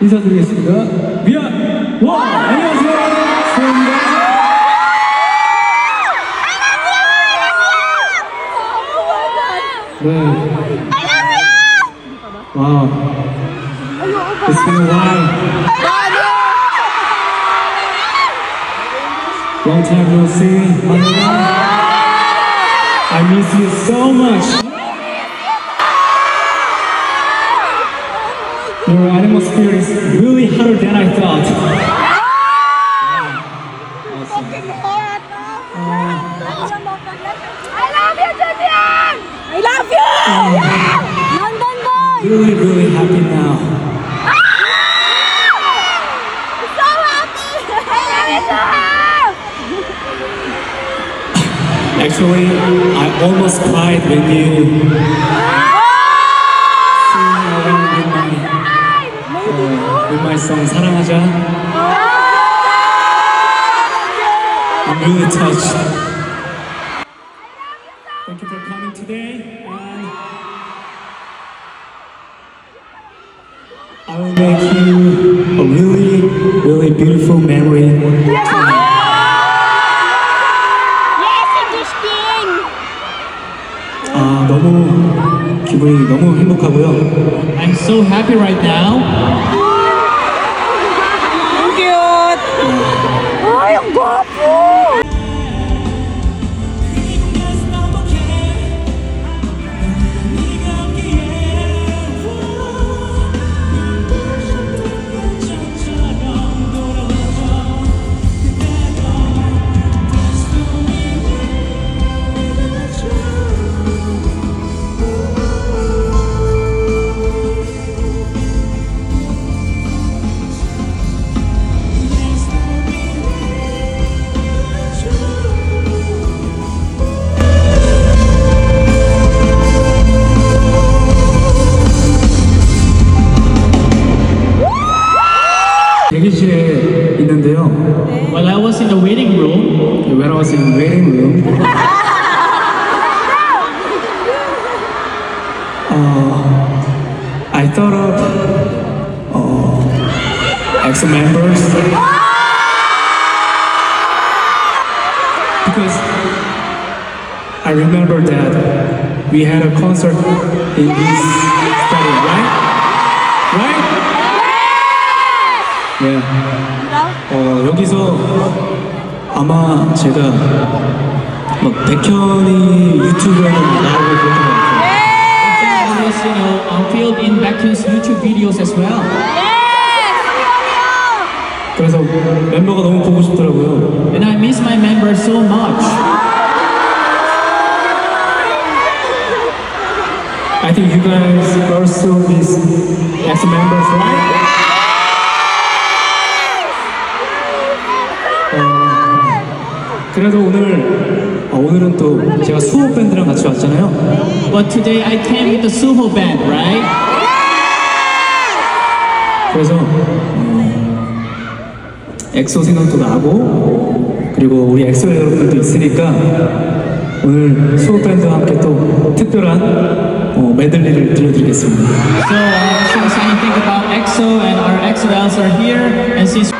인사드리겠습니다. 미안 와 안녕하세요. 소입니다. 네. 와우. It's been a while. Long time no see. I miss you so much. Than I thought. I love you, Julian! I love you! London boy! Really, really happy now. So happy! I love you, Actually, I almost cried when you really touched. Thank you for coming today. And I will make you a really, really beautiful memory. Yes, English King! 아, 너무 기분이 너무 행복하고요. I'm so happy right now. 대기실에 있는데요. While I was in the waiting room, When I was in waiting room, uh, I thought of uh, ex members because I remember that we had a concert in this stadium, right? Right? Yeah. 어, 여기서 아마 제가 막 백현이 유튜브에는 나오고 그런 것 같아요. I was, you know, um, filled in Baekhyun's YouTube videos as well. 그래서 멤버가 너무 보고 싶더라고요. And I miss my members so much. I think you guys also miss ex members, right? 그래도 오늘 어, 오늘은 또 제가 수호 밴드랑 같이 왔잖아요. But today I came with the Suho band, right? 그래서 어, 엑소 생각도 나고 그리고 우리 엑소 여러분들도 있으니까 오늘 수호 밴드와 함께 또 특별한 어, 메들리를 들려드리겠습니다. So, uh, since I think about EXO and our EXO are here, and since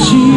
ti.